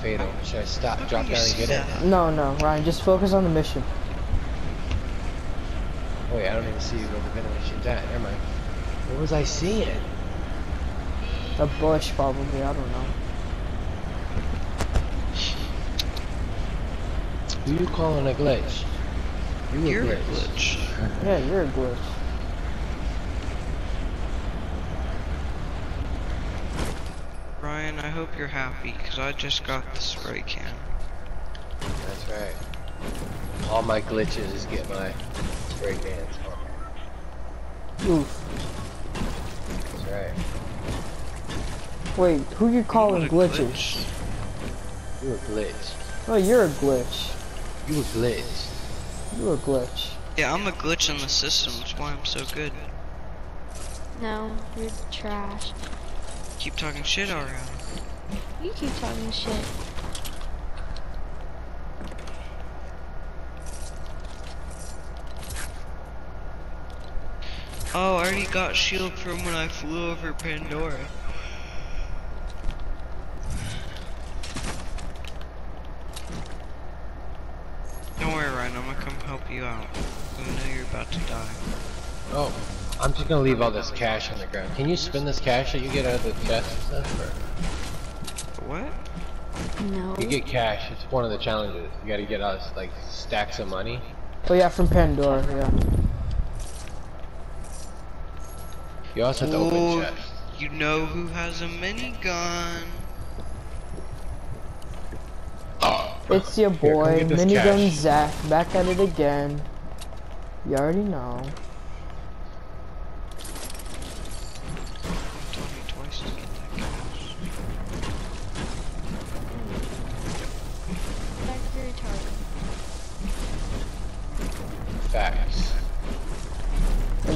fatal. Should I stop, drop down and get it? No, no, Ryan, just focus on the mission. Wait, I don't even see where the vending machine's at. Never mind. What was I seeing? A bush, probably. I don't know. Who you calling a glitch? You a You're a glitch. glitch. Yeah, you're a glitch. Ryan, I hope you're happy, because I just got the spray can. That's right. All my glitches is get my spray cans. Oof. That's right. Wait, who you calling glitches? glitch. You a glitch. Oh, you're a glitch. You're a glitch. You're a glitch. Yeah, I'm a glitch in the system, that's why I'm so good. No, you're trash. Keep talking shit around. You keep talking shit. Oh, I already got shield from when I flew over Pandora. Don't worry, Ryan, I'm gonna come help you out. I know you're about to die. Oh, I'm just gonna leave all this cash on the ground. Can you spin this cash that you get out of the chest and stuff? Or? What? No. You get cash. It's one of the challenges. You gotta get us like stacks of money. Oh yeah, from Pandora. Yeah. You also have to Ooh, open chest. You know who has a minigun? It's your boy, get this Minigun cash. Zach, back at it again. You already know.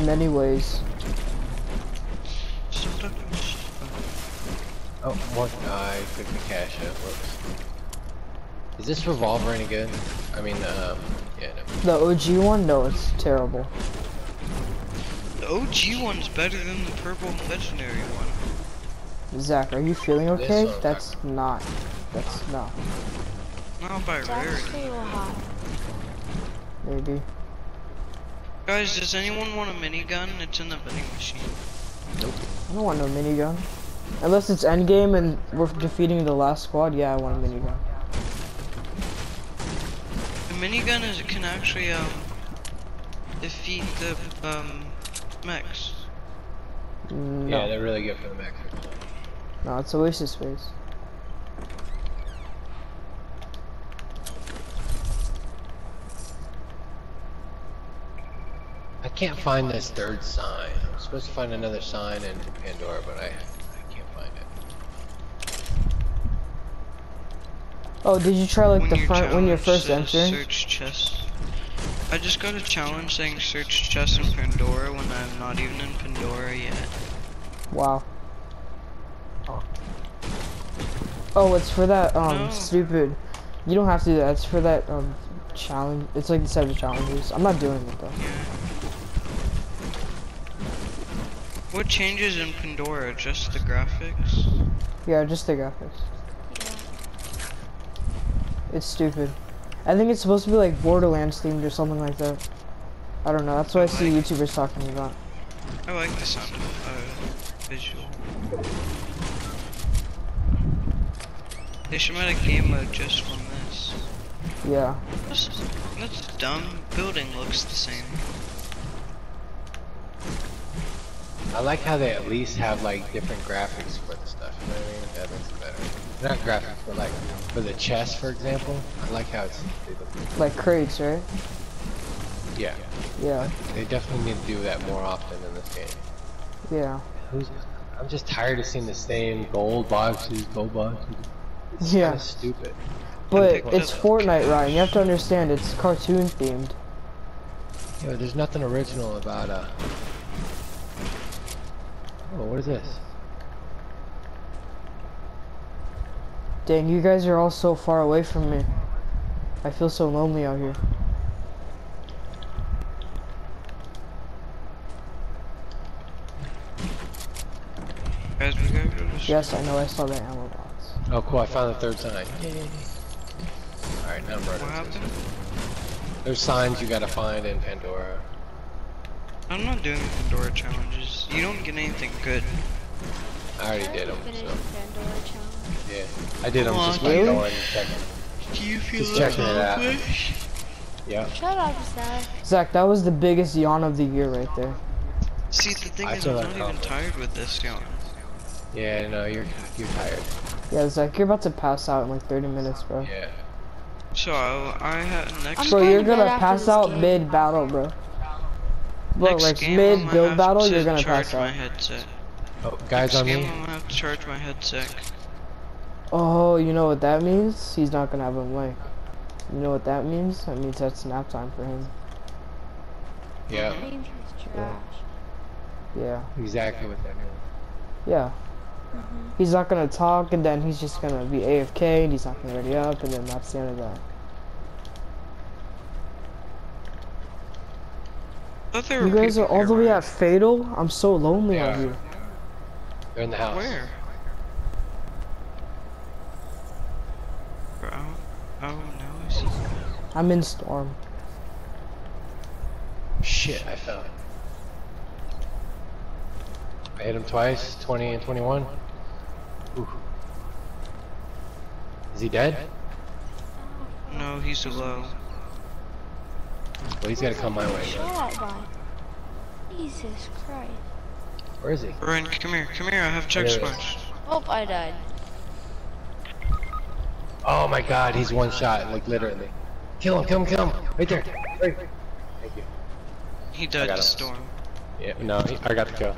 In many ways. Stop talking shit. Oh, one. I took the cash out. Whoops. Is this revolver any good? I mean, um, yeah, no. The OG one? No, it's terrible. The OG one's better than the purple legendary one. Zach, are you feeling This okay? one, That's not. That's not. Not by That's rarity. a hot. Maybe. Guys, does anyone want a minigun? It's in the vending machine. Nope. I don't want no minigun. Unless it's endgame and we're defeating the last squad, yeah, I want a minigun. The minigun is can actually um defeat the um mechs. No. Yeah, they're really good for the mech. No, it's a waste of space. Can't find this third sign. I'm supposed to find another sign in Pandora, but I, I can't find it. Oh, did you try like the front when you're challenge first says entering? Search chest. I just got a challenge saying search chest in Pandora when I'm not even in Pandora yet. Wow. Oh, it's for that um No. stupid. You don't have to do that. It's for that um challenge. It's like the set of challenges. I'm not doing it though. What changes in Pandora? Just the graphics? Yeah, just the graphics. Yeah. It's stupid. I think it's supposed to be like Borderlands themed or something like that. I don't know. That's what I see Like- YouTubers talking about. I like the sound of uh, visual. They should make a game mode just from this. Yeah. That's, that's dumb. Building looks the same. I like how they at least have like different graphics for the stuff. You know what I mean? That makes it better. Not graphics, but like for the chest, for example. I like how it's. Like crates, right? yeah, Yeah. they definitely need to do that more often in this game. Yeah. Who's? I'm just tired of seeing the same gold boxes, gold boxes. It's Yeah. kinda stupid. But it's. Fortnite, Ryan. You have to understand. It's cartoon themed. Yeah, know, there's nothing original about uh. Oh, what is this? Dang, you guys are all so far away from me. I feel so lonely out here. Guys, we gotta go to Yes, I know. I saw the ammo box. Oh, cool. I found the third sign. Alright, now I'm What running. There's signs you gotta find in Pandora. I'm not doing the Pandora challenges. You don't get anything good. I already did them, so yeah. I did them just on, by really? going and checking. Do you feel Just checking it out. Yeah. Shut up, Zach. Zach, that was the biggest yawn of the year right there. See, the thing I is, I'm not even tired with this yawn. Yeah, no, you're you're tired. Yeah, Zach, you're about to pass out in like 30 minutes, bro. Yeah. So I, I had next. I'm Bro, you're gonna pass out game. mid battle, bro. Bro, next like mid build battle, to you're gonna charge pass my headset. Oh, guys next on game, me. I'm gonna have to charge my headset. Oh, you know what that means? He's not gonna have a mic. You know what that means? That means that's nap time for him. Yeah, That means he's trash. Yeah. exactly what that means. Yeah. Mm-hmm. He's not gonna talk, and then he's just gonna be AFK, and he's not gonna ready up, and then that's the end of that. I thought there were You guys are all the way Ryan. at Fatal? I'm so lonely out Yeah. here. They're in the house. Where? Bro, oh, oh no, I see. I'm in Storm. Shit, I fell. I hit him twice, 20 and 21. Ooh. Is he dead? No, he's low. Well, he's gotta come my way. Shut then. up, Vine. Jesus Christ. Where is he? Ryan, come here, come here, I have check There it is. splash. Oh, I died. Oh my god, he's one shot, like literally. Kill him, kill him, kill him. Right there. Right. Thank you. He I died got to him. storm. Yeah, no, he, I got the kill.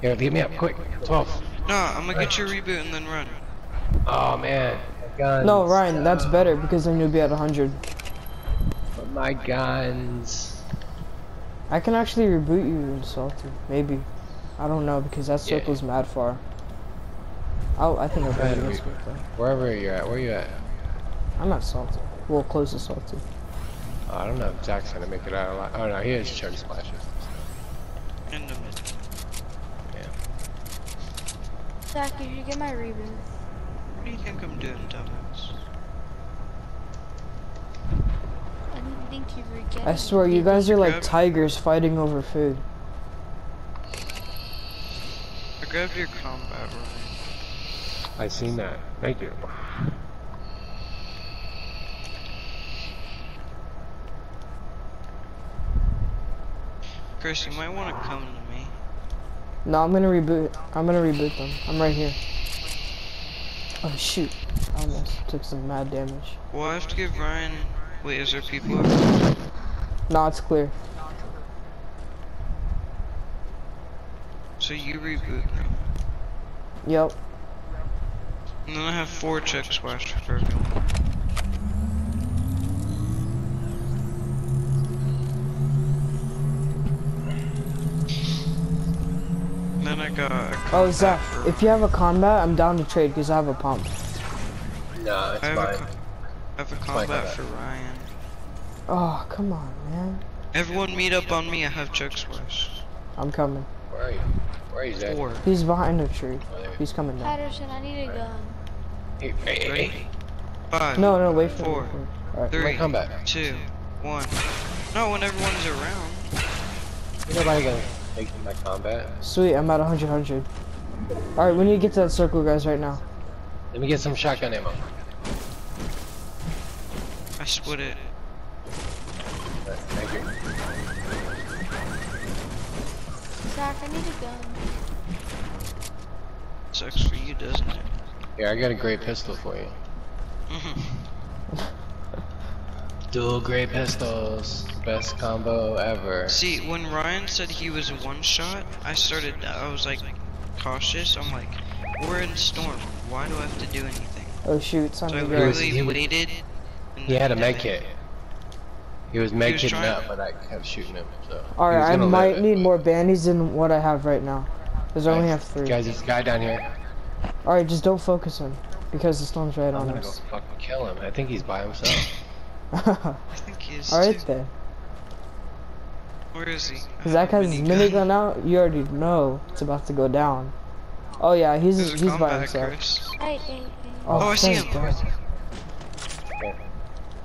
Here, beat me up, quick. 12. No, I'm gonna get your reboot and then run. Oh man. Guns. No, Ryan, that's better because then you'll be at 100. But my guns. I can actually reboot you in Salty. Maybe. I don't know because that Yeah. circle's mad far. Oh, I think I'll Try beat to you this reboot. one, though. Wherever you're at, where you at? I'm not Salty. Well, close to Salty. Oh, I don't know if Jack's gonna make it out alive. Oh no, he is Chug Splashes. In the mid. Zach, you should get my reboot. What do you think I'm doing, dumbass? I didn't think you were getting I swear, you guys are like tigers fighting over food. I grabbed your combat, Ryan. I seen that. Thank you. Chris, you might want to come to me. No, I'm gonna reboot. I'm gonna reboot them. I'm right here. Oh shoot! I almost took some mad damage. Well, I have to give Ryan. Wait, is there people? Over? No, it's clear. So you reboot me. Yep. And then I have four Chug Splash for everyone. Then I got. a Oh combat Zach, if you have a combat, I'm down to trade because I have a pump. Nah, it's I have, a, fine. Co- have a combat combat. for Ryan. Oh come on, man. Everyone meet up on me. I have Chug Splash. I'm coming. Where are you? Where are you, Zach? Four. He's behind the tree. Oh. He's coming down. Patterson, I need a gun. Hey, hey, hey, Ready? hey. Five. No, no, wait for Four. me. Alright. Three. combat. Two. One. No, when everyone's around. Ain't nobody gonna take my combat. Sweet, I'm at 100, 100. Alright, we need to get to that circle, guys, right now. Let me get some shotgun ammo. I split it. Thank you. Zach, I need a gun. Sucks for you, doesn't it? Yeah, I got a great pistol for you. Mhm. Dual great pistols. Best combo ever. See, when Ryan said he was one shot, I started, I was like cautious. I'm like, we're in storm. Why do I have to do anything? Oh shoot, it's time So I to He go. was- literally he was- waited. And He had a then med kit. it. He was med was kitting up, but I kept shooting him. So. Alright, I might it, need but- more bandies than what I have right now. Because I only have three. Guys, there's a guy down here. Alright, just don't focus him. Because the storm's right I'm on gonna go us. fucking kill him. I think he's by himself. I think he is Alright too. then. Where is he? I that guy's a has his minigun. minigun out, you already know it's about to go down. Oh yeah, he's There's a he's by himself. Chris. Hey, hey, hey. Oh, oh I see him. God.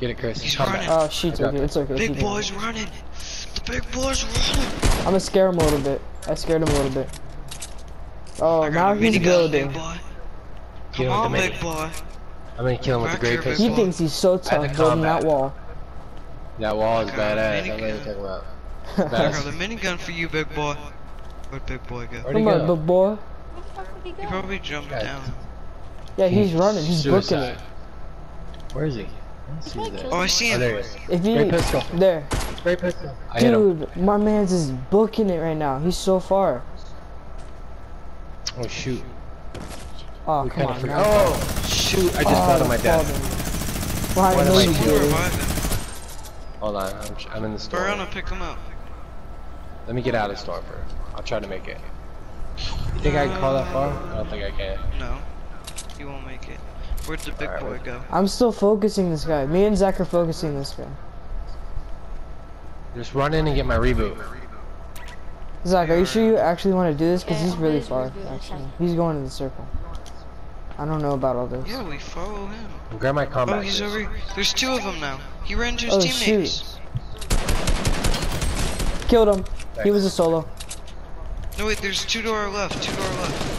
Get it, Chris. He's Come running. back. Oh, shoot, it's I got okay, it's okay. Big keep going. boy's running. The big boy's running. I'm gonna scare him a little bit. I scared him a little bit. Oh, now a he's minigun, building. Big boy. Come him with on, the big mini- boy. I'm gonna kill him with the Back great pistol. He thinks he's so tough building that wall. That wall is I got a badass. I know what you're minigun. talking about. I Badass. got a minigun for you, big boy. Where'd big boy go? Where'd Come on, big boy. Where the fuck would he He probably jumped Yeah. down. Yeah, he's running. He's booking Suicide. it. Where is he? Let's see Probably that. killed Oh, I him. see Oh, him. there he is. If Great you pistol. there, Great pistol. I hit him. dude, my man's is booking it right now. He's so far. Oh shoot. Oh We come on, forgot. Oh shoot! I just oh, thought of my that's death. falling. Well, I One know you did. Hold on, I'm, I'm in the store. We're gonna pick him up. Let me get out of the store first. I'll try to make it. You think I can call that far? I don't think I can. No. You won't make it. Where'd the big Alright, boy go? I'm still focusing this guy. Me and Zach are focusing this guy. Just run in and get my reboot. Zach, are you sure you actually want to do this? Because Yeah, he's really far. Actually, he's going in the circle. I don't know about all this. Yeah, we follow him. Grab my combat. Oh, he's boots. over. There's two of them now. He ran to his Oh, teammates. Killed him. He was a solo. No, wait. There's two to our left. Two to our left.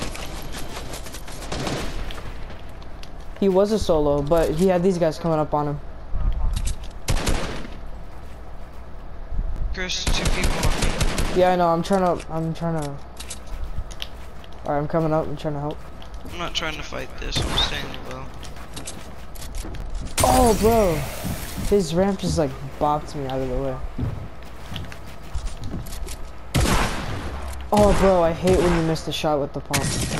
He was a solo, but he had these guys coming up on him. Chris, two people. Yeah, I know. I'm trying to. I'm trying to. Alright, I'm coming up. I'm trying to help. I'm not trying to fight this. I'm staying low. Oh, bro. His ramp just like bopped me out of the way. Oh, bro. I hate when you miss the shot with the pump.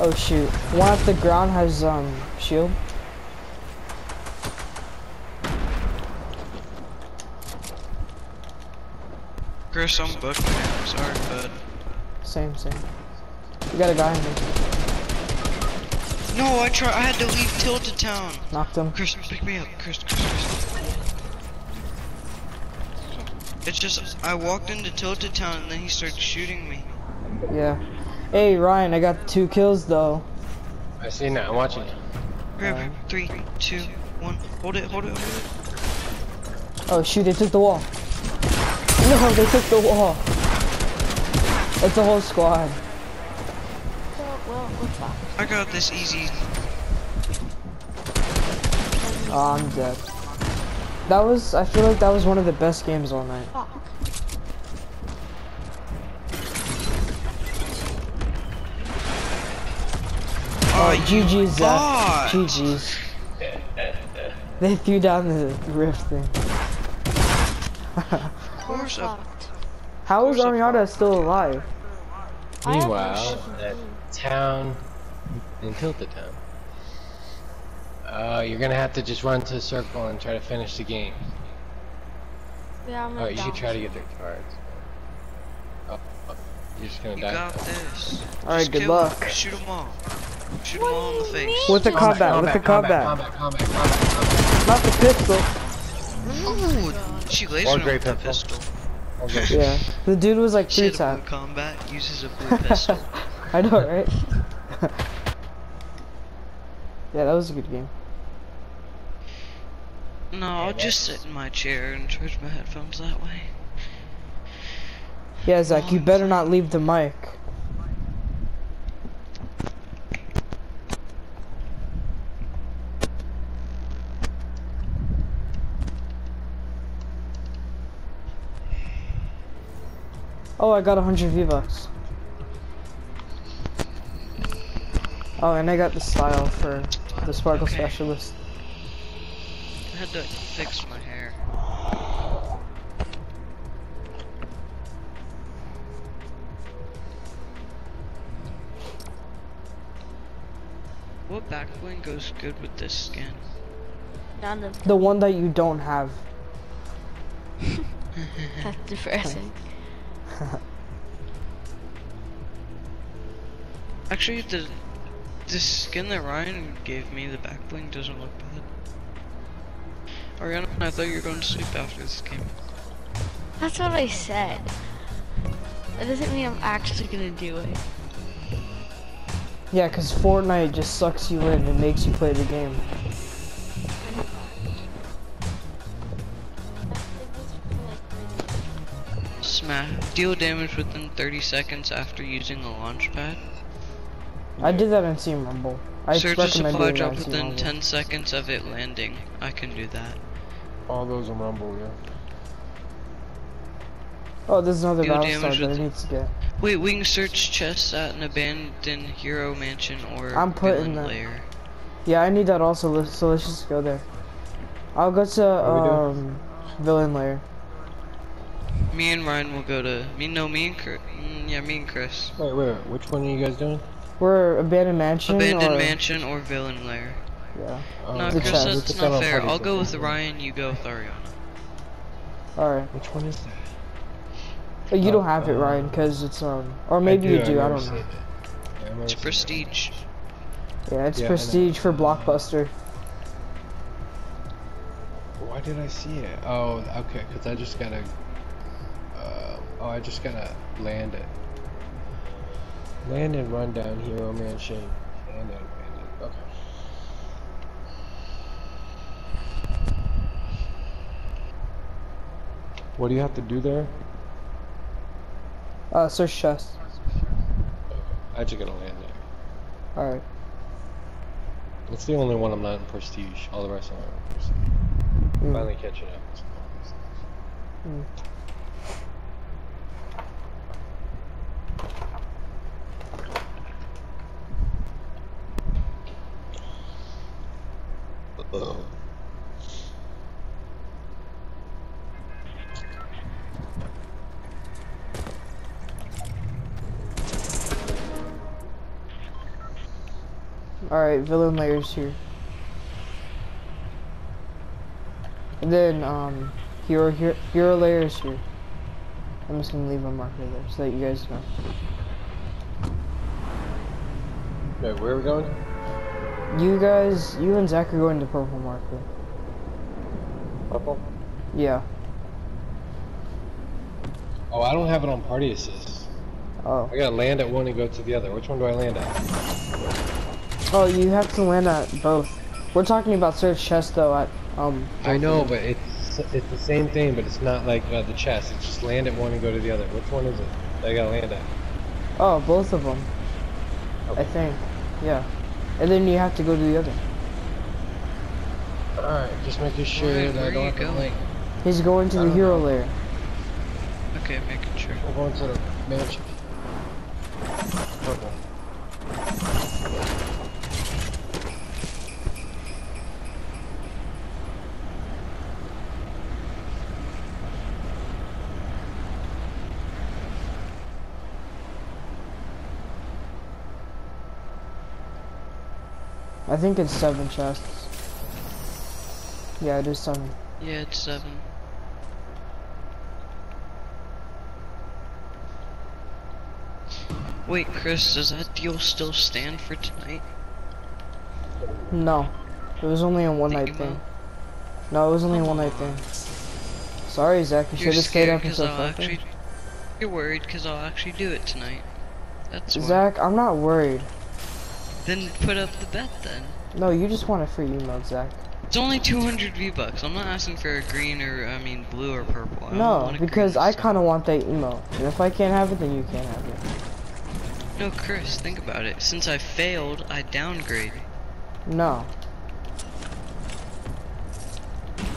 Oh shoot. One at the ground has um shield. Chris, I'm it. I'm sorry, bud. Same, same. We got a guy in here. No, I try. I had to leave Tilted Town. Knocked him. Chris, pick me up. Chris, Chris, Chris. It's just I walked into Tilted Town and then he started shooting me. Yeah. Hey Ryan, I got two kills though. I see now. I'm watching. Grab Alright. Three, two, one. Hold it, hold it, hold it. Oh shoot, they took the wall. No, they took the wall. It's a whole squad. Well, well, we're fucked. I got this easy. Oh, I'm dead. That was, I feel like that was one of the best games all night. Oh, you GG's, Zach. bot. GG's. They threw down the rift thing. Of course, How is course Ariana still alive? Meanwhile, no that clue. town in Tilted Town. Uh, you're gonna have to just run to the circle and try to finish the game. Yeah, I'm Oh, gonna you should try to get their cards. Oh, oh, you're just gonna you die. got this. Alright, Just good kill 'em. luck. Shoot them all. Shoot them all in the face. With the combat, with the combat. combat, combat, combat. Not the pistol. Ooh, she lasered him great with the pistol. pistol. Okay. Yeah. The dude was like She three had a blue tap. combat, uses a blue pistol. I know, right? yeah, that was a good game. No, I'll just sit in my chair and charge my headphones that way. Yeah, Zach, you better not leave the mic. Oh, I got 100 V-Bucks. Oh, and I got the style for the Sparkle Okay. Specialist. I had to fix my hair. What back bling goes good with this skin? None of The one that you don't have. That's depressing. Actually, the the skin that Ryan gave me, the back bling doesn't look bad. Ariana, I thought you were going to sleep after this game. That's what I said. That doesn't mean I'm actually gonna do it. Yeah, cause Fortnite just sucks you in and makes you play the game. Deal damage within 30 seconds after using a launch pad. I did that in Team Rumble. I Search a recommend supply drop within Rumble. 10 seconds of it landing. I can do that. All those in Rumble, yeah. Oh, there's another Deal battle star damage that I need to get. Wait, we can search chests at an abandoned hero mansion or I'm putting villain that- lair. Yeah, I need that also, so let's just go there. I'll go to, are we um, Villain Lair. Me and Ryan will go to. Me, no, me and Chris. Mm, yeah, me and Chris. Wait, wait, wait, which one are you guys doing? We're Abandoned Mansion Abandoned or... mansion or villain lair. Yeah, Oh, No, Chris, chest. we that's not fair. I'll go with. Ryan. You go with Ariana. alright. Which one is that? Oh, you don't Oh, have it, uh, Ryan, because it's, um... Or maybe you do, I remember don't know. it. I It's seeing it. prestige. Yeah, it's Yeah, prestige for Blockbuster. Why did I see it? Oh, okay, because I just gotta. Uh, oh, I just gotta land it. Land and run down Hero Mansion. Land and land it. Okay. What do you have to do there? Uh, search chest. Okay. I just gotta land there. Alright. It's the only one I'm not in Prestige. All the rest are in Prestige. Mm. Finally catching up. Mm. Alright, villain layers here. And then, um, hero, hero, hero layers here. I'm just gonna leave a marker there so that you guys know. Okay, where are we going? You guys, you and Zach are going to purple marker. Purple? Yeah. Oh, I don't have it on party assist. Oh. I gotta land at one and go to the other. Which one do I land at? Oh, you have to land at both. We're talking about search chest though at, um. I know, but it's it's the same thing, but it's not like uh, the chest. It's just land at one and go to the other. Which one is it? that I gotta land at. Oh, both of them. I think. Yeah. And then you have to go to the other. All right, just making sure Where- that I don't you have to going? He's going to I the hero know. layer. Okay, making sure. We're going to the mansion. I think it's seven chests. Yeah, it is seven. Yeah, it's seven. Wait, Chris, does that deal still stand for tonight? No. It was only a one night thing. No, it was only a one night thing. Sorry, Zach. You should have stayed up until I'll fucking. actually. You're worried because I'll actually do it tonight. That's why. Zach, I'm not worried. Then put up the bet then. No, you just want a free emote, Zach. It's only 200 V-Bucks. I'm not asking for a green or, I mean, blue or purple. I No, because I kind of want that emote. And if I can't have it, then you can't have it. No, Chris, think about it. Since I failed, I downgrade. No.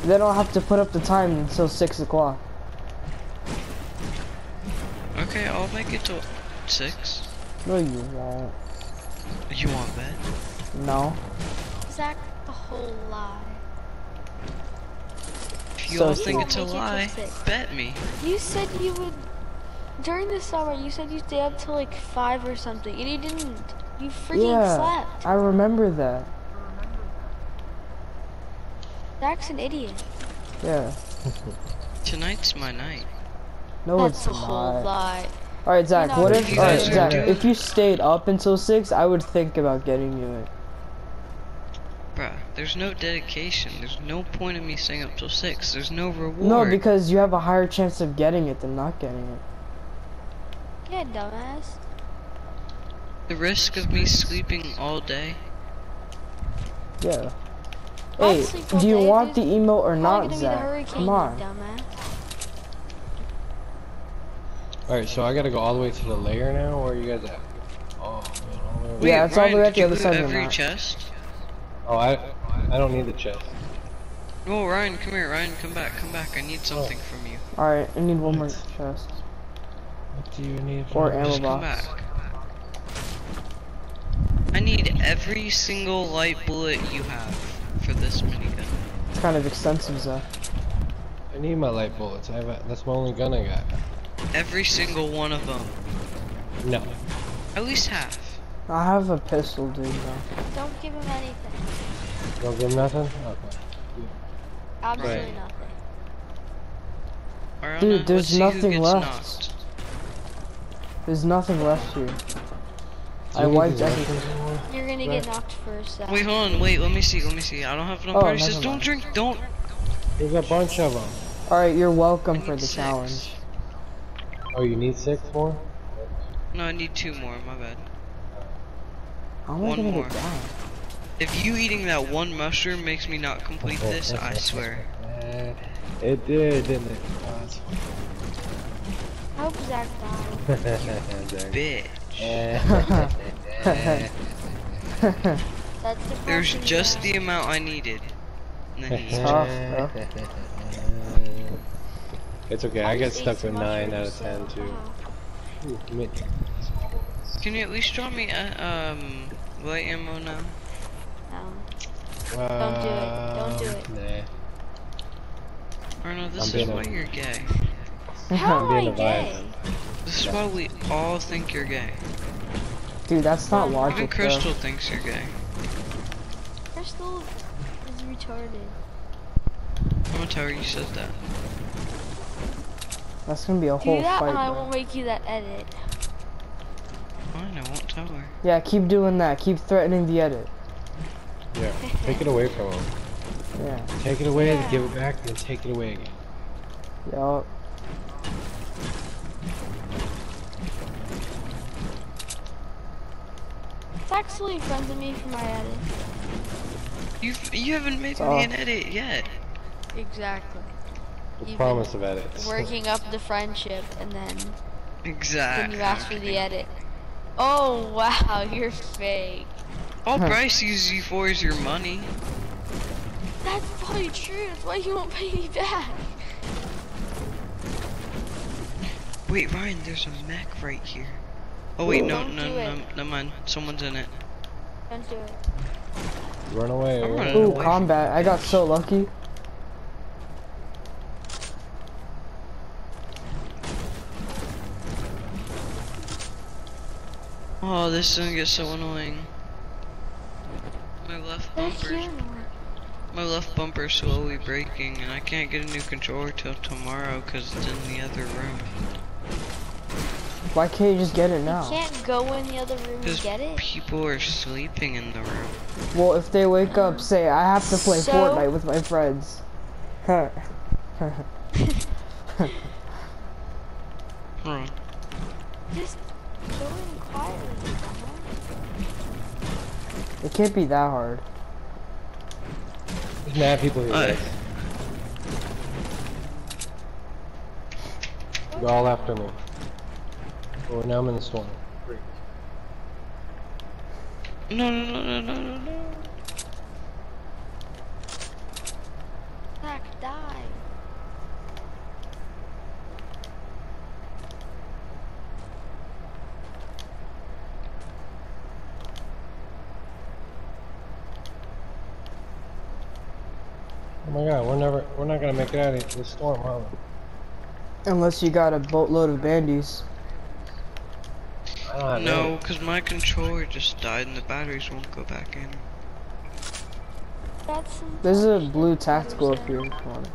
Then I'll have to put up the time until 6 o'clock. Okay, I'll make it till 6. No, you won't. You want bet? No. Zach, a whole lie. If you So all think it's a Make it till lie, bet me. You said you would during the summer. You said you'd stay up till like five or something, and you didn't. You freaking slept. yeah, slept. I remember that. Zach's an idiot. Yeah. Tonight's my night. No, That's it's a whole not. Lie. Alright, Zach, know, what if if, alright, Zach, doing- if you stayed up until 6, I would think about getting you it. Bruh, there's no dedication. There's no point in me staying up till 6. There's no reward. No, because you have a higher chance of getting it than not getting it. Yeah, dumbass. The risk of me sleeping all day. Yeah. I'll Hey, do you day, want the dude. emote or Probably not, gonna be the Zach? hurricane, Come you on. dumbass. Alright, so I gotta go all the way to the layer now? Where are you guys at? Oh, man, all the way over- Yeah, it's all the way at the other side loot of the every map. chest. Oh, I, I don't need the chest. Oh, Ryan, come here, Ryan, come back, come back. I need something from you. Alright, I need one more chest. What do you need Or from ammo me? Just come back. I need every single light bullet you have for this minigun. It's kind of extensive, Zach. I need my light bullets. I have a, that's my only gun I got. Every single one of them. No. At least half. I have a pistol, dude. Now. Don't give him anything. Don't give 'em nothing? Okay. Absolutely Right. nothing. Ariana, Dude, let's there's nothing left. knocked. There's nothing left here. Do I wiped these everything. You're gonna Right. get knocked first. Zach. Wait, hold on, wait, let me see, let me see. I don't have enough Oh, party never says don't mind. drink, don't. There's a bunch of them. Alright, you're welcome for the six. challenge. Oh, you need six more? No, I need two more, my bad. How am I One gonna more. get? If you eating that one mushroom makes me not complete oh, this, I swear. It did, didn't it? Oh, that's I hope Zach died. fine. Bitch. That's the There's just the amount I needed. And then he Tough, It's okay, I I get stuck with 9 out of 10 too. wow. Ooh, mid- Can you at least draw me a, um, light ammo now? No. Don't do it, don't do it. Nah. Or no, this I'm is being a- why you're gay. How am I being a vibe. gay? This is why we all think you're gay. Dude, that's not Even Even logic, though. Crystal thinks you're gay. Crystal is retarded. I'm gonna tell her you said that. That's gonna be a Do whole that fight, and I won't make you that edit. Fine, I won't tell her. Yeah, keep doing that. Keep threatening the edit. Yeah, take it away from him. Yeah. Take it away, Yeah. give it back, then take it away again. Yup. It's actually friends with me for my edit. You you haven't made Oh. me an edit yet. Exactly. The Even promise of edits. Working up the friendship and then Exactly. then you ask for the edit. Oh wow, you're fake. All Bryce uses you for is your money. That's probably true. That's why he won't pay me back. Wait, Ryan, there's a mech right here. Oh wait, no, Don't no, do no, it. never mind. Someone's in it. Don't do it. Run away. Run. Ooh, away combat. I got so lucky. Oh, this is gonna get so annoying. My left They're bumper's my left bumper's slowly breaking, and I can't get a new controller till tomorrow because it's in the other room. Why can't you just get it You now? can't go in the other room and get it. people are sleeping in the room. Well, if they wake up, say, I have to play So- Fortnite with my friends. Hold on. Just it can't be that hard. There's mad people here. Aye. guys. Go all after me. Oh, now I'm in the storm. No, no, no, no, no, no, no. Zach, die. Oh my god, we're not gonna make it out of this storm, are we? Unless you got a boatload of bandies. I No, because my controller just died and the batteries won't go back in. That's some There's a blue tactical up here. Come on.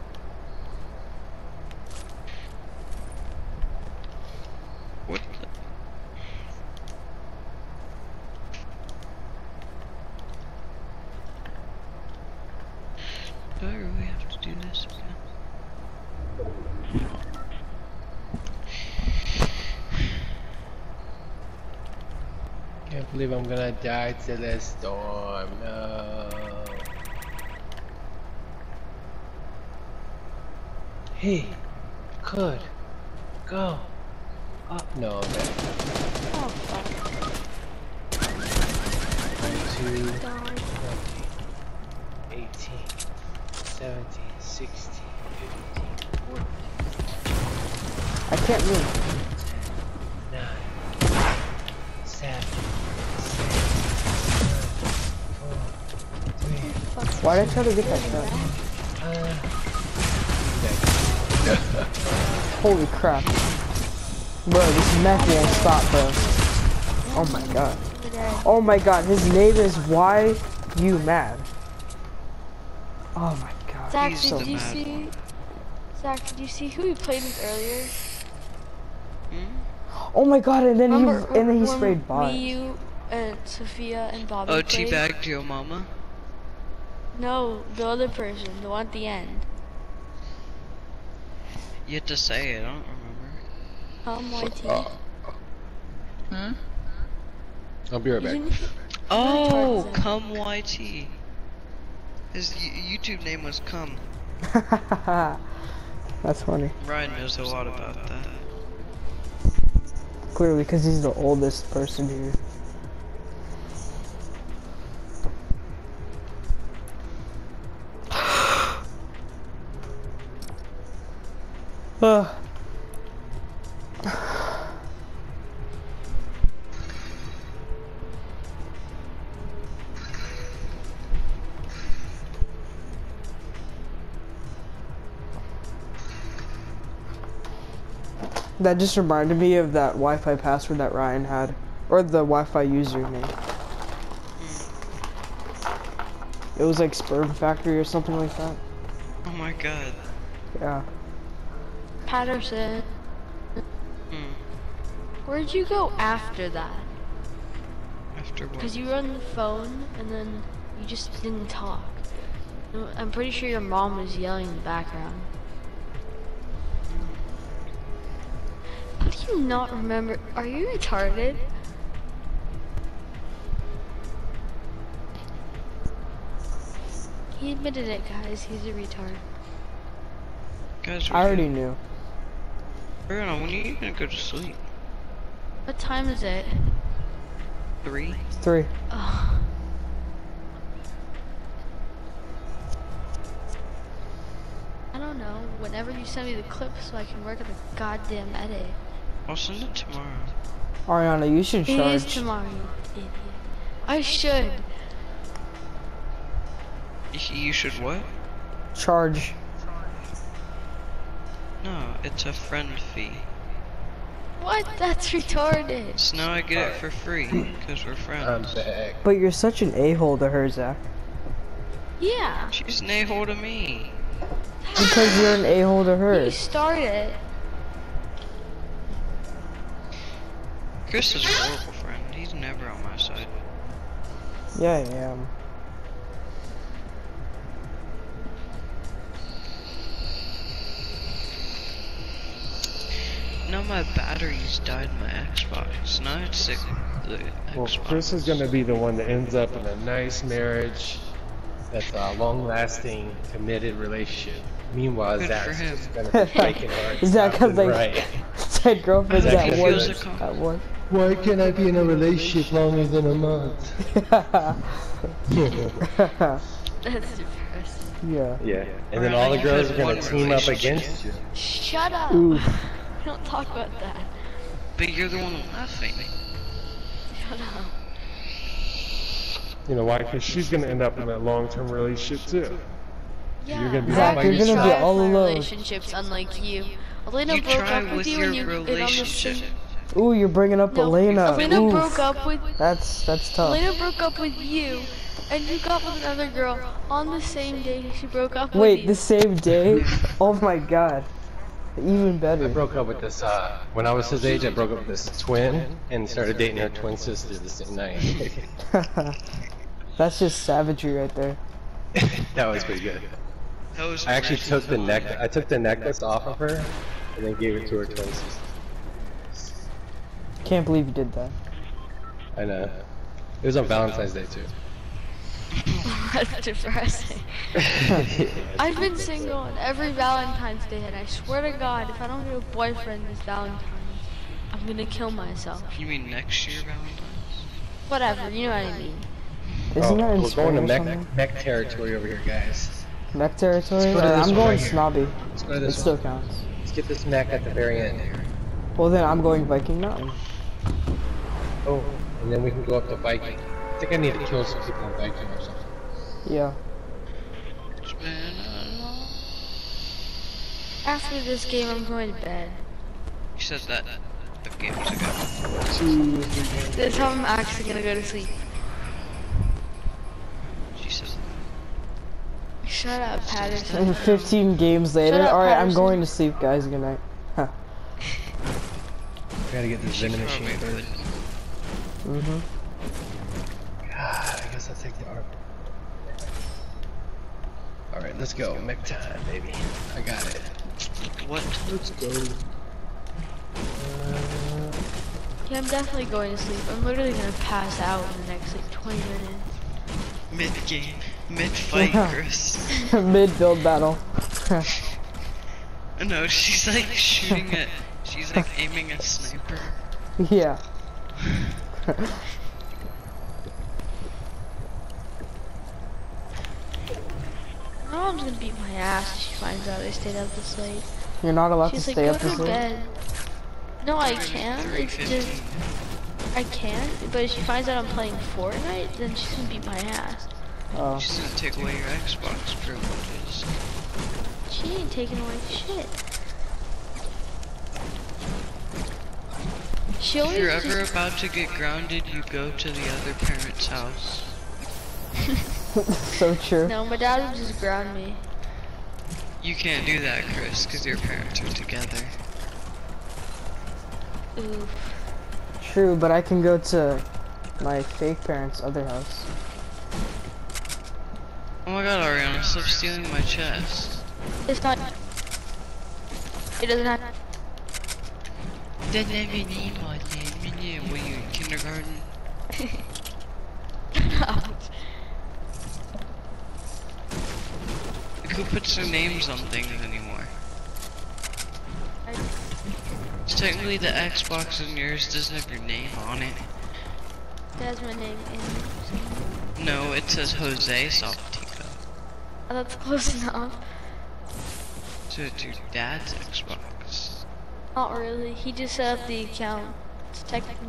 What the? Do I really have to do this again? Can't believe I'm gonna die to this storm. No. Hey, could go up. No, back. Oh, fuck. 22, God. 18, 17, 16, 15, 14, I can't move. 9, 7, 3, Fuck. Why'd I try to get that shot? uh, Holy crap. Bro, this mech won't stop, bro. Oh my god. Oh my god, his name is Why You Mad? Oh my god. Zach, He's did the you mad see? Zach, did you see who we played with earlier? Hmm? Oh my god, and then Remember, he and then he sprayed bots. Me, you, and Sophia and Bobby. Oh, played? teabagged your mama? No, the other person, the one at the end. You had to say it, I don't remember. Um, YT. Hmm? I'll be right back. Oh, Come YT. His YouTube name was Come. That's funny. Ryan knows a lot about that. Clearly, because he's the oldest person here. Ugh. That just reminded me of that Wi-Fi password that Ryan had, or the Wi-Fi username. It was like Sperm Factory or something like that. Oh my god. Yeah. Patterson. Hmm. Where'd you go after that? After what? Because you were on the phone and then you just didn't talk. I'm pretty sure your mom was yelling in the background. How do you not remember? Are you retarded? He admitted it, guys. He's a retard. Guys, I already knew. Brianna, when are you gonna go to sleep? What time is it? Three? Three. Ugh. I don't know. Whenever you send me the clip so I can work on the goddamn edit. I'll send it tomorrow. Ariana, you should It is charge. tomorrow, you idiot. I should. You should what? Charge. No, it's a friend fee. What? That's retarded. So now I get it for free, because we're I'm friends. back. But you're such an a-hole to her, Zach. Yeah. She's an a-hole to me. Because you're an a-hole to her. You started. Chris is a horrible friend. He's never on my side. Yeah, I am. Now my batteries died in my Xbox. Now it's sick of the Well, Chris is gonna be the one that ends up in a nice marriage. That's a long-lasting, committed relationship. Meanwhile, Good for Zach's just gonna be breaking hearts. Zach left has like right. said girlfriends Zach at just work. feels At work. Why can't I be in a relationship longer than a month? That's depressing. yeah. Yeah. And then all the girls are gonna team up against you. Shut up. Ooh. We don't talk about that. But you're the one laughing. Shut up. You know why? Because she's gonna end up in a long-term relationship too. Yeah. You're gonna be Zach, by you're gonna be all alone. relationships, unlike you. Elena You broke try up with with you your and you been on the relationship. same. Ooh, you're bringing up No, Elena. Elena Oof. broke up with. That's that's tough. Elena broke up with you, and you got with another girl on the same day she broke up with Wait, you. the same day? Oh my god. Even better. I broke up with this, uh, when I was his age, I broke up with this twin and started dating her twin sister the same night. That's just savagery right there. that was pretty good. That was I actually took the neck, I took the necklace off of her and then gave it to her twin sister. Can't believe you did that. I know. It was on Valentine's Day too. That's depressing. I've been single on every Valentine's Day, and I swear to God, if I don't get a boyfriend this Valentine's, I'm gonna kill myself. You mean next year, Valentine's? Whatever, you know what I mean. Isn't that in Oh, we're going to or mech, mech territory over here, guys. Mech territory? Go Uh, I'm going right snobby. Let's go to It this still one. counts. Let's get this mech at the very end here. Well then, I'm going Viking Mountain. Oh, and then we can go up to Viking. I think I need to kill some people on Viking or something. Yeah. It's been a long- After this game, I'm going to bed. You said that a games ago. Two, three, That's how I'm actually gonna go to sleep. She said Shut up, Patterson. 15 games later. Alright, I'm going to sleep, guys. Good night. Huh. Gotta get this she venom machine would. first. Mm-hmm. God, I guess I'll take the armor. Alright, let's go. Mech time, baby. I got it. What? Let's go. Yeah, I'm definitely going to sleep. I'm literally gonna pass out in the next like 20 minutes. Mid game, mid fight, Chris. Mid build battle. No, she's like shooting at. She's like aiming a sniper. yeah. My mom's gonna beat my ass if she finds out I stayed up this late. You're not allowed She's to like, stay go up this to late. bed. No, I can. It's just I can't. But if she finds out I'm playing Fortnite, then she's gonna beat my ass. Oh. She's gonna take away your Xbox privileges. She ain't taking away shit. She If you're ever about to get grounded, you go to the other parent's house. so true. No, my dad would just ground me. You can't do that, Chris, because your parents are together. Oof. True, but I can go to my fake parents' other house. Oh my god, Ariana, stop stealing my chest. It's not. It doesn't have. Doesn't have your name on it. Were you in kindergarten? who puts their names on things anymore? It's technically the Xbox and yours doesn't have your name on it. That's my name. And No, it says Jose Saltico. oh, that's close enough. So it's your dad's Xbox. Not really. He just set up the account. It's technically.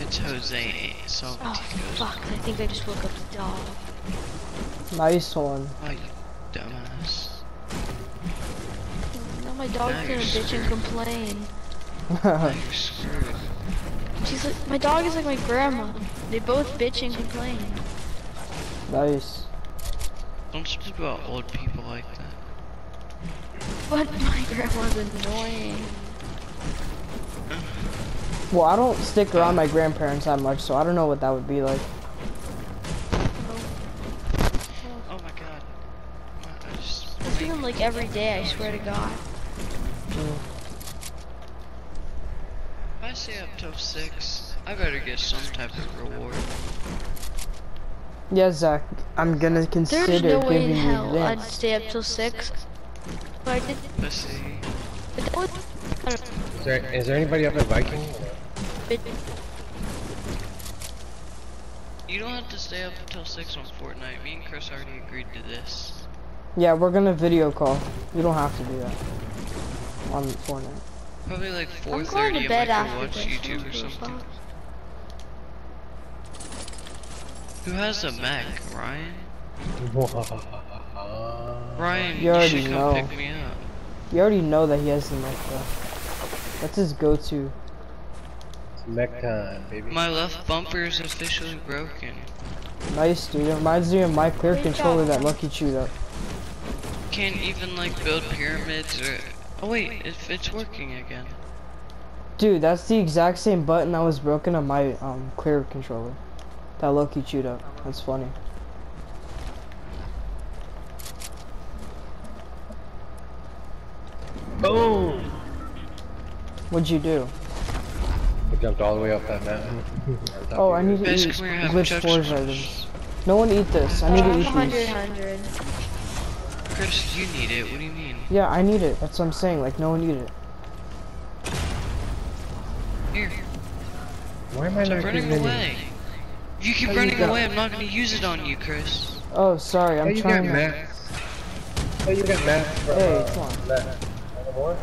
It's Jose Oh fuck! I think I just woke up the dog. Nice one. Oh, you dumbass. Now my dog's Now gonna you're bitch and complain. Now. She's like, my dog is like my grandma. They both bitch and complain. nice. Don't speak about old people like that. But my grandma's annoying. Well, I don't stick around my grandparents that much, so I don't know what that would be like. Every day. I swear to God. If I stay up till six, I better get some type of reward. Yeah, Zach, I'm gonna consider There's no way in giving you hell I'd stay up till six. But I did. Pussy. But that was. Is there, is there anybody up at Viking? You don't have to stay up until six on Fortnite. Me and Chris already agreed to this. Yeah, we're gonna video call. You don't have to do that on Fortnite. Probably like I'm 4:30. going to I bed might go after watch this. YouTube or something. Who has a mech? Ryan? Ryan, You you, already should come know. pick me up. You already know that he has the mech though. That's his go-to. Mech time, baby. My left bumper is officially broken. Nice, dude. It reminds me of my clear Great controller that Lucky chewed up. Can't even like build pyramids or. Oh wait, it, it's working again. Dude, that's the exact same button that was broken on my um clear controller. That Loki chewed up. That's funny. Boom! What'd you do? I jumped all the way up that mountain. Oh, I need to Guys, eat come here, glitch forge items. No one eat this. I need to eat 100, these. 100. Chris, you need it. What do you mean? Yeah, I need it. That's what I'm saying. Like, no one eat it. Here, Why am I stop not running getting any? away. If you keep How running got- away, I'm not gonna use it on you, Chris. Oh, sorry. I'm you trying. to... mats. Oh, you got mats from, Hey, uh, come on. that. More?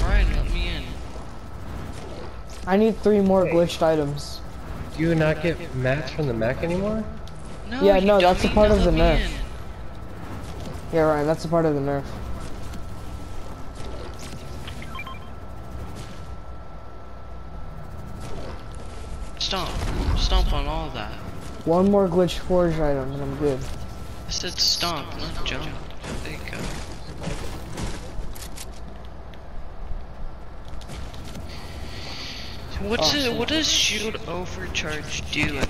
Ryan, let me in. I need three more Hey. glitched items. Do you not get mats from the mech anymore? No, Yeah, no, that's a part of the nerf. in. Yeah, Ryan. That's a part of the nerf. Stomp. Stomp on all that. One more glitch forge item and I'm good. I said stomp, not jump. There you go. What's Oh, it? What does shield overcharge do?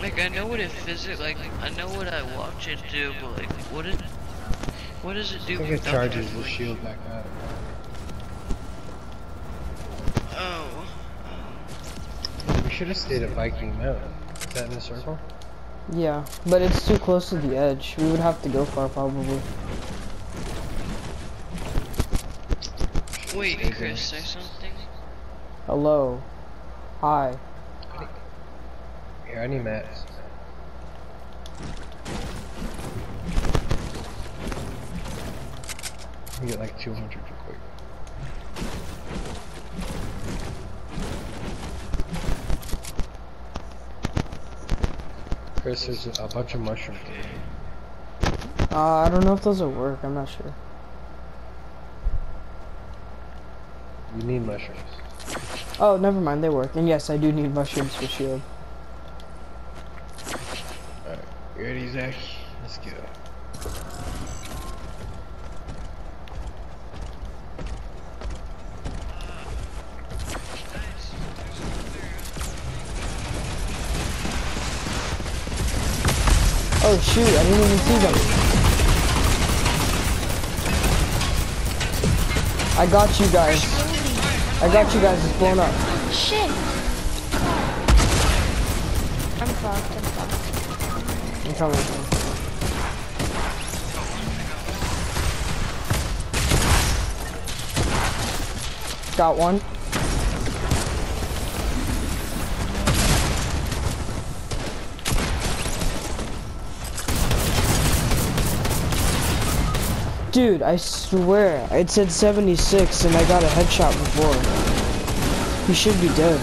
Like I know what it physics. Like I know what I watch it do, but like what it? What does it I do? think it charges the shield back up. Oh. We should have stayed at Viking Mountain. Is that in the circle? Yeah, but it's too close to the edge. We would have to go far probably. Wait, Chris, say something. Hello. Hi. Here, I need mats. Me get like 200 real quick. Chris, there's a, a bunch of mushrooms. Uh, I don't know if those will work. I'm not sure. You need mushrooms. Oh, never mind. They work. And yes, I do need mushrooms for shield. Alright, you ready, Zach? Let's go. Oh shoot! I didn't even see them. I got you guys. I got you guys. It's blown up. Shit! I'm fucked, I'm. I'm. Got one. Dude, I swear, it said 76 and I got a headshot before. He should be dead.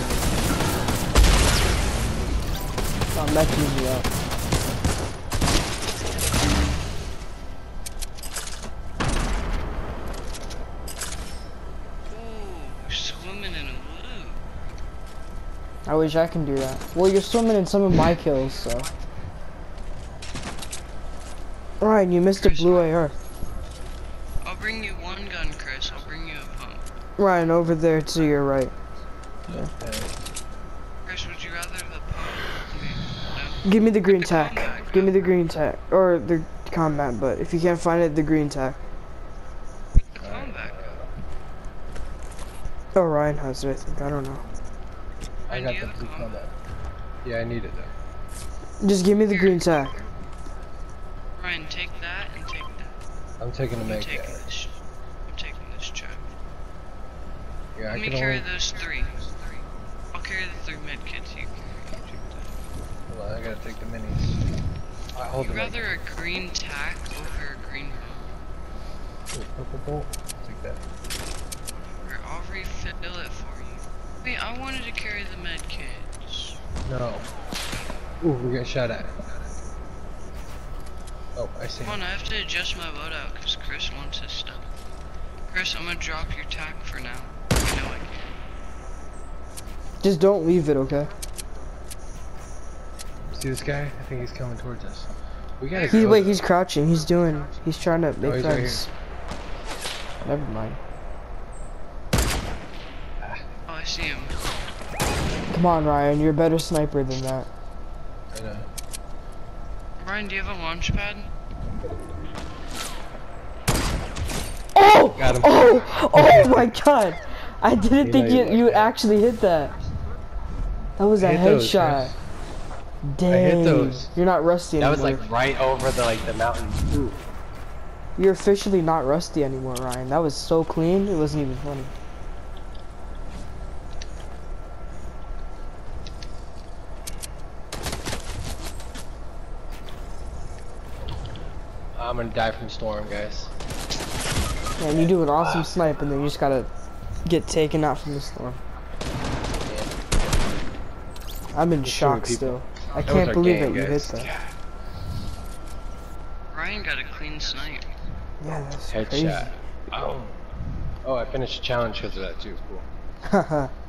Oh, mecking me up. I wish I can do that. Well, you're swimming in some of my kills, so. Ryan, you missed a blue AR. I'll bring you one gun, Chris. I'll bring you a pump. Ryan, over there to your right. Yeah. Chris, would you rather the pump? Okay, Give me the green The tack. combat Give me the green tack. Or the combat, but if you can't find it, the green tack. The combat. Oh, Ryan has it, I think. I don't know. I And got the blue combat. combat. Yeah, I need it though. Just give me the green tack. Ryan, take that and take that. I'm taking the I'm taking this. I'm taking this check. Yeah, I Let me can carry only. those three. I'll carry the three med kits. You carry. You take. Hold on, I gotta take the minis. I hold Would you meg. rather a green tack over a green pump? Ooh, Purple bolt. Take that. Or I'll refill it for you. Wait, I wanted to carry the med kits. No. Ooh, we're getting shot at. Oh, I see. Come on, I have to adjust my loadout because Chris wants his stuff. Chris, I'm gonna drop your tack for now. You know I can. Just don't leave it, okay? See this guy? I think he's coming towards us. We gotta He's go. wait, he's crouching. He's doing. He's trying to make oh, he's right friends. Never mind. Oh, I see him. Come on, Ryan. You're a better sniper than that. I know. Ryan, do you have a launch pad? Oh! Got him. Oh! Oh my god! I didn't You think you you you would actually hit that. That was a I hit those, headshot. man. Dang. those. You're not rusty That anymore. That was like right over the like the mountain. You're officially not rusty anymore, Ryan. That was so clean, it wasn't even funny. I'm gonna die from storm, guys. Man, you do an awesome snipe and then you just gotta get taken out from the storm. I'm in Just shock still. I That can't believe game, that you hit guys. that. Ryan got a clean snipe. Yeah, that's Headshot. Oh. Oh, I finished the challenge because of that too. Cool.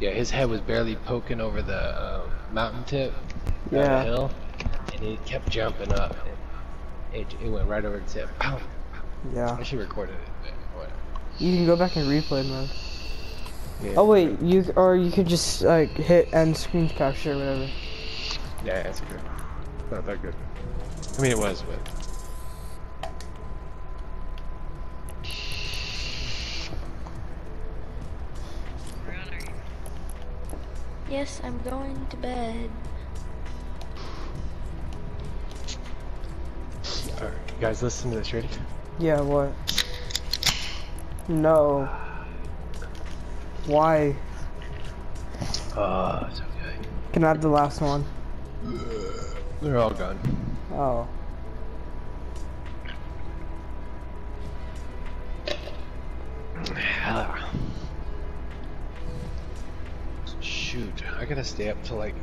Yeah, his head was barely poking over the um, mountain tip. Yeah. The hill, and he kept jumping up. It, it went right over the tip. Pow. yeah. I should recorded it. Whatever. You can go back and replay mode. Yeah. Oh wait, you or you could just like hit end screen capture or whatever. Yeah, that's good. Not that good. I mean, it was, but. Ryan, are you Yes, I'm going to bed. You guys, listen to this. Ready? Yeah, what? No. Why? Oh, it's okay. Can I have the last one? They're all gone. Oh. Shoot, I gotta stay up till like.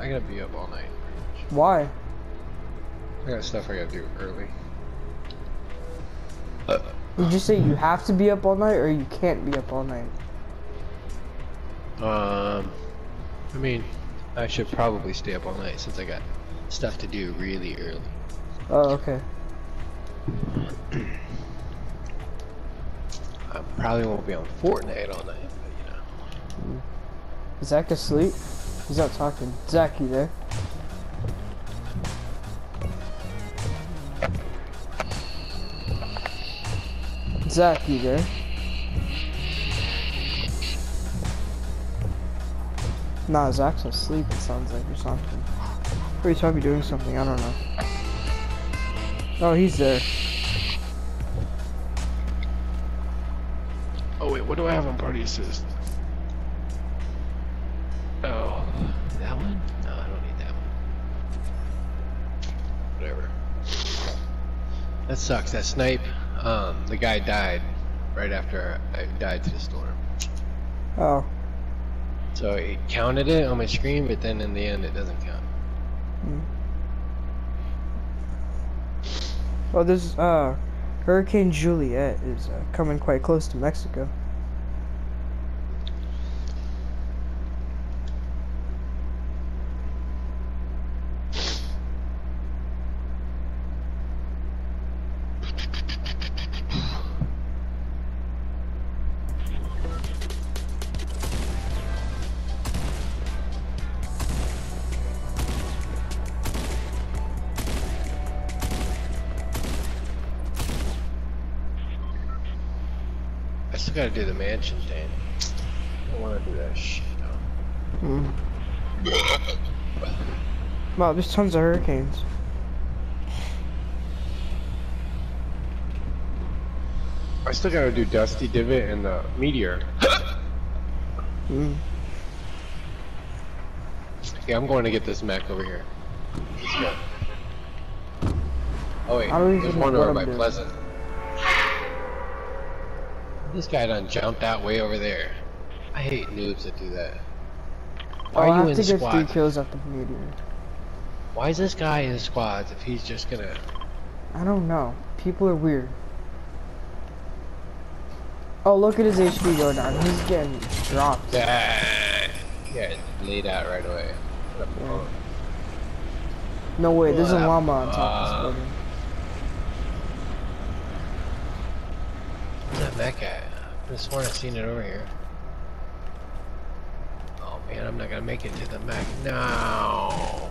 I gotta be up all night. Why? I got stuff I gotta do early. Did you say you have to be up all night or you can't be up all night? Um, I mean, I should probably stay up all night since I got stuff to do really early. Oh, okay. I probably won't be on Fortnite all night, but you know. Zach asleep? He's not talking. Zach, you there? Zach, you there? Nah, Zach's asleep, it sounds like, or something. Or he's probably doing something, I don't know. Oh, he's there. Oh wait, what do I have on party assist? Oh, that one? No, I don't need that one. Whatever. That sucks. That snipe. Um, the guy died right after I died to the storm. Oh, So it counted it on my screen, but then in the end, it doesn't count. well, this, uh, Hurricane Juliet is uh, coming quite close to Mexico. Gotta do the mansion thing. I don't wanna do that shit. Mm. Wow, there's tons of hurricanes. I still gotta do Dusty Divot and the Meteor. Mm. Yeah, I'm going to get this mech over here. Let's go. Oh wait, there's one over by. Pleasant. This guy done jumped out way over there. I hate noobs that do that. Why I'll are you have in to get three kills off the meteor. Why is this guy in squads if he's just gonna... I don't know. People are weird. Oh, look at his HP go down. He's getting dropped. Yeah, yeah, laid out right away. Yeah. No way, there's a llama on top of this building. Where's that mech at? I could sworn I seen it over here. Oh man, I'm not gonna make it to the mech. No.